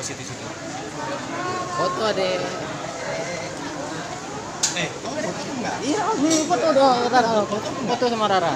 Oh situ situ. Foto adik. Eh, kamu foto enggak? Iya, nih foto dong. Foto, foto sama Rara.